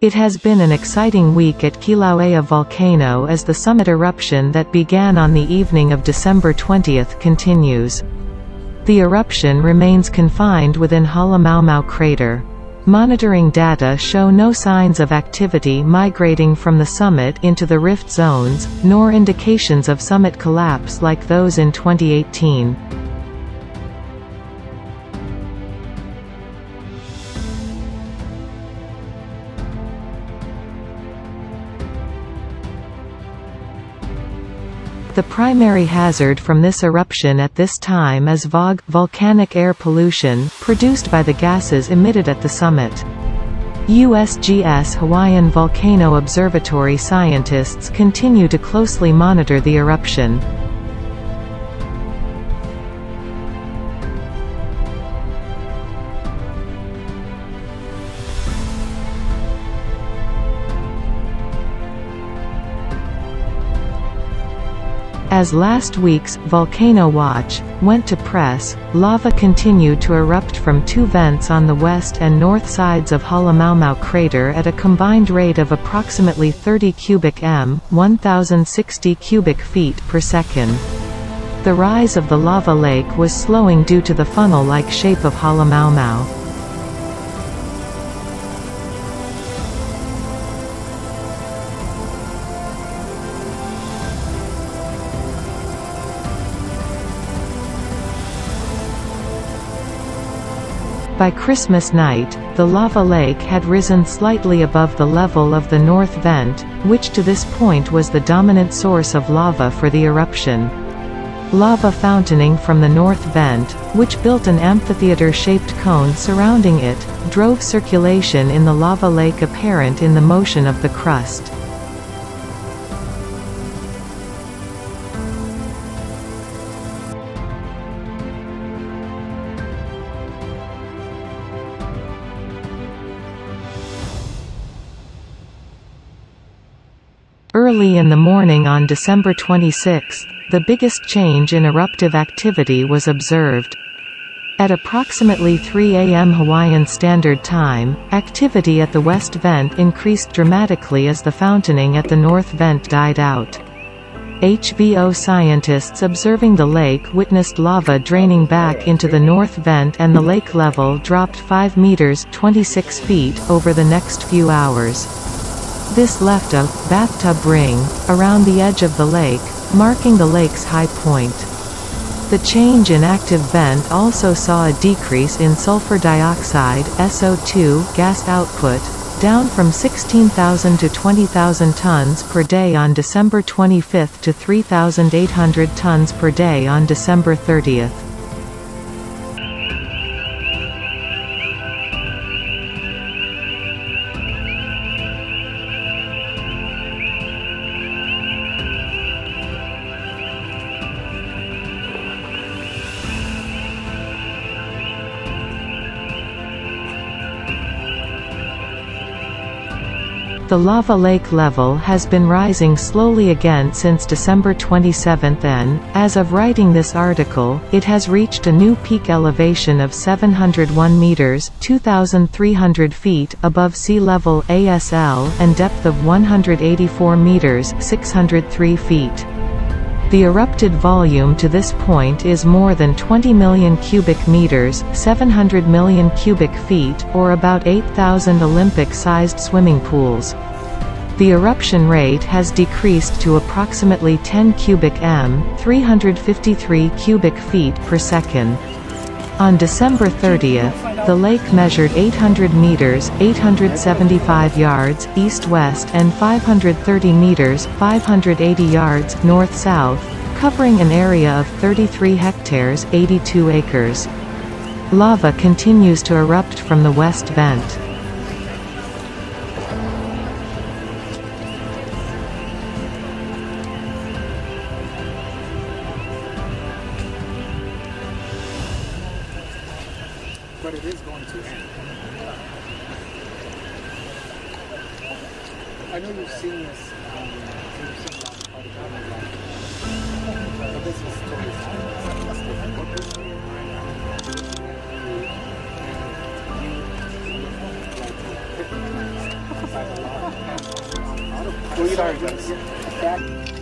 It has been an exciting week at Kilauea volcano as the summit eruption that began on the evening of December 20 continues. The eruption remains confined within Halemaumau crater. Monitoring data show no signs of activity migrating from the summit into the rift zones, nor indications of summit collapse like those in 2018. The primary hazard from this eruption at this time is VOG volcanic air pollution, produced by the gases emitted at the summit. USGS Hawaiian Volcano Observatory scientists continue to closely monitor the eruption. As last week's Volcano Watch went to press, lava continued to erupt from two vents on the west and north sides of Halemaumau crater at a combined rate of approximately 30 cubic m 1060 cubic feet per second. The rise of the lava lake was slowing due to the funnel-like shape of Halemaumau. By Christmas night, the lava lake had risen slightly above the level of the north vent, which to this point was the dominant source of lava for the eruption. Lava fountaining from the north vent, which built an amphitheater-shaped cone surrounding it, drove circulation in the lava lake apparent in the motion of the crust. Early in the morning on December 26, the biggest change in eruptive activity was observed. At approximately 3 a.m. Hawaiian Standard Time, activity at the west vent increased dramatically as the fountaining at the north vent died out. HVO scientists observing the lake witnessed lava draining back into the north vent and the lake level dropped 5 meters 26 feet over the next few hours. This left a bathtub ring around the edge of the lake, marking the lake's high point. The change in active vent also saw a decrease in sulfur dioxide SO2 gas output, down from 16,000 to 20,000 tons per day on December 25 to 3,800 tons per day on December 30. The lava lake level has been rising slowly again since December 27 and, as of writing this article, it has reached a new peak elevation of 701 meters 2,300 feet above sea level ASL and depth of 184 meters 603 feet. The erupted volume to this point is more than 20 million cubic meters 700 million cubic feet or about 8,000 Olympic-sized swimming pools. The eruption rate has decreased to approximately 10 cubic m 353 cubic feet per second. On December 30, the lake measured 800 meters 875 yards east-west and 530 meters 580 yards north-south, covering an area of 33 hectares 82 acres. Lava continues to erupt from the west vent. But it is going to end. I know you've seen this. Um, you've seen that part of but this was totally that's different. sorry guys. Back